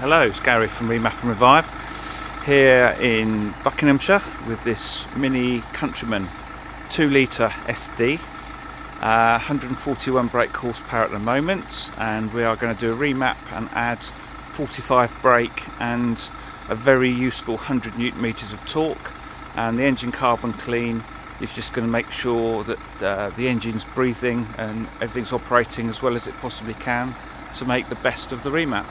Hello, it's Gary from Remap and Revive here in Buckinghamshire with this Mini Countryman 2 litre SD, uh, 141 brake horsepower at the moment, and we are going to do a remap and add 45 brake and a very useful 100 newton meters of torque. And the engine carbon clean is just going to make sure that uh, the engine's breathing and everything's operating as well as it possibly can to make the best of the remap.